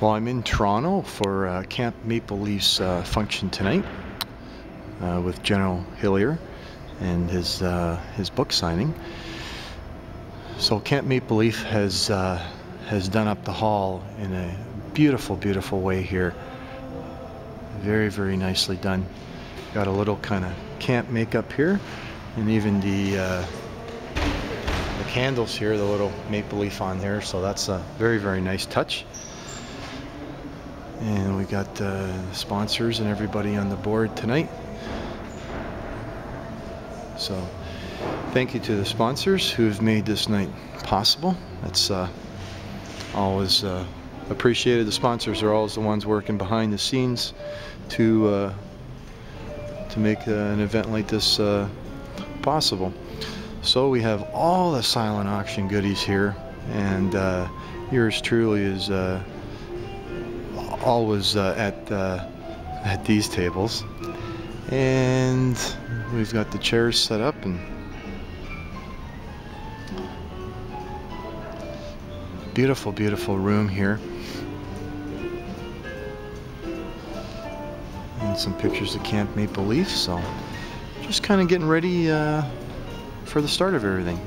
Well, I'm in Toronto for uh, Camp Maple Leafs uh, function tonight uh, with General Hillier and his uh, his book signing. So Camp Maple Leaf has uh, has done up the hall in a beautiful, beautiful way here. Very, very nicely done. Got a little kind of camp makeup here, and even the uh, the candles here, the little maple leaf on there. So that's a very, very nice touch. And we got uh, sponsors and everybody on the board tonight. So thank you to the sponsors who've made this night possible. That's uh, always uh, appreciated. The sponsors are always the ones working behind the scenes to uh, to make uh, an event like this uh, possible. So we have all the silent auction goodies here, and uh, yours truly is always uh, at uh, at these tables. And we've got the chairs set up and beautiful beautiful room here. And some pictures of Camp Maple Leaf so just kind of getting ready uh, for the start of everything